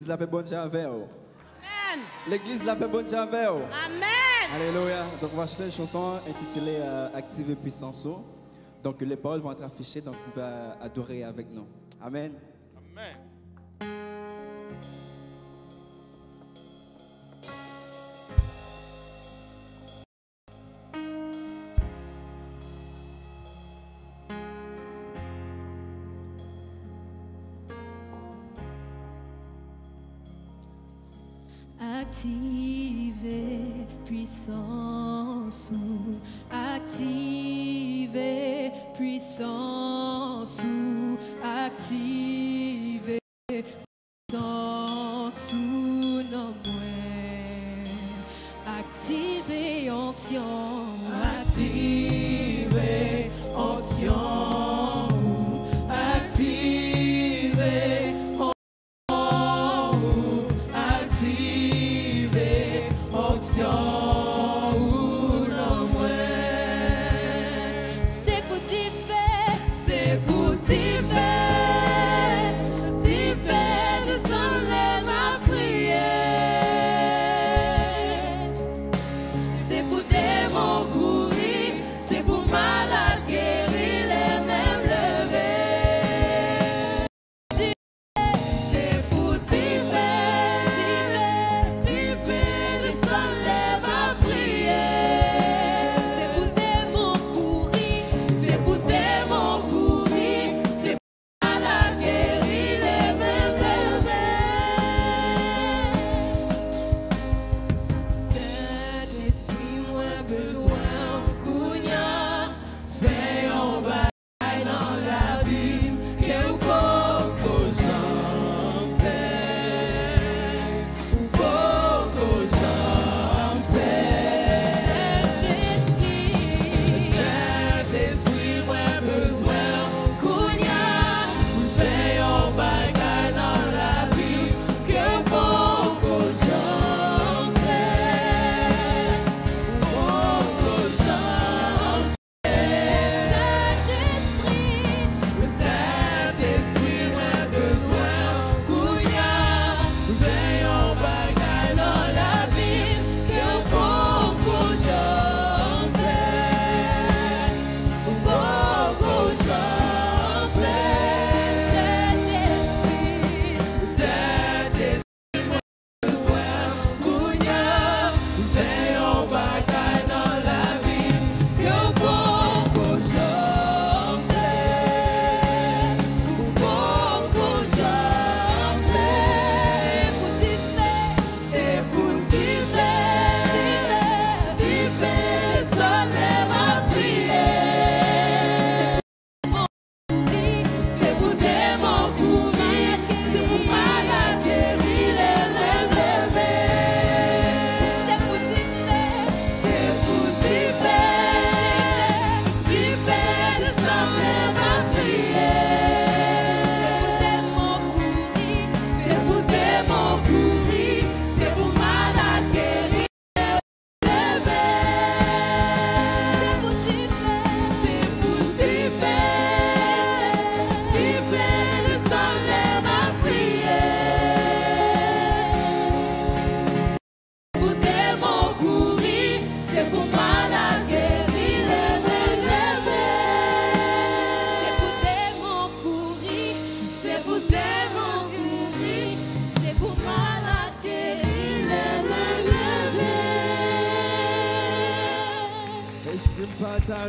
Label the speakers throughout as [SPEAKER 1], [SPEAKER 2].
[SPEAKER 1] L'église la fait bonne avec
[SPEAKER 2] Amen.
[SPEAKER 1] L'église la fait bonne avec
[SPEAKER 2] Amen.
[SPEAKER 1] Alléluia. Donc, on va chanter une chanson intitulée euh, Activer puissance. Donc, les paroles vont être affichées, donc vous pouvez euh, adorer avec nous. Amen.
[SPEAKER 3] Amen.
[SPEAKER 4] Activez puissance, ou activez puissance, ou activez puissance, ou non moins, activez onction.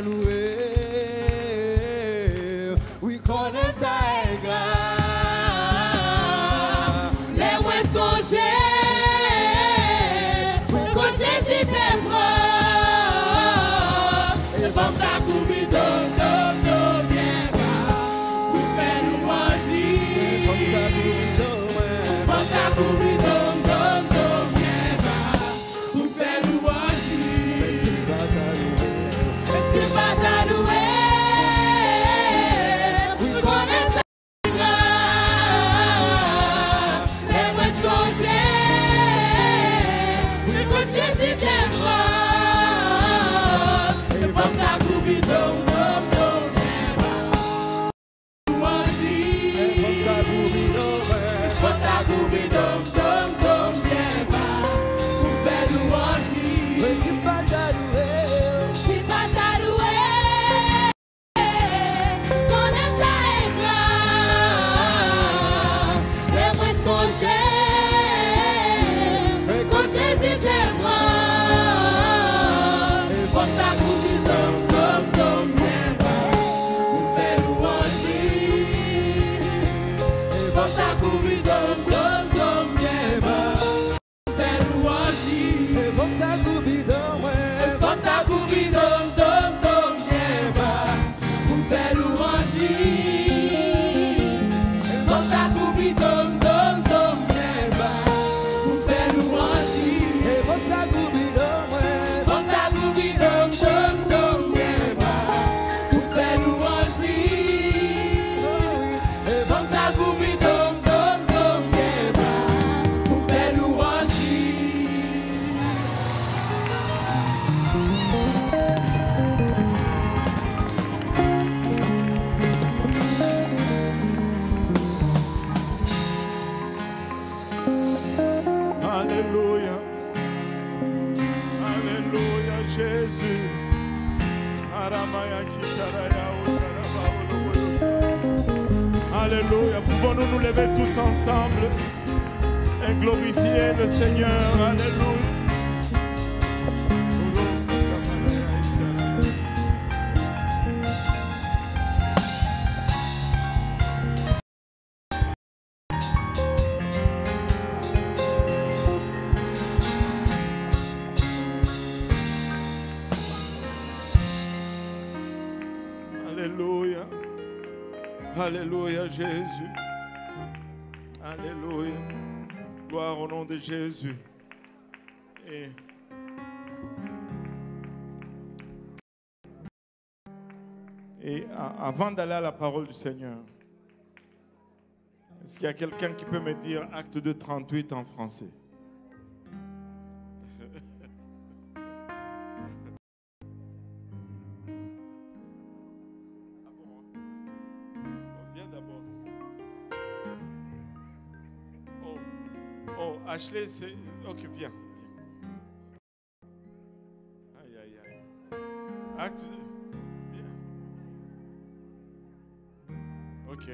[SPEAKER 4] Emmanuel. Jésus.
[SPEAKER 2] Alléluia. Pouvons-nous nous lever tous ensemble et glorifier le Seigneur? Alléluia. Alléluia. Alléluia, Jésus. Alléluia. Gloire au nom de Jésus. Et avant d'aller à la parole du Seigneur, est-ce qu'il y a quelqu'un qui peut me dire acte de 38 en français? Ashley, c'est. Ok, viens. Aïe, aïe, aïe. Acte. Viens. Ok.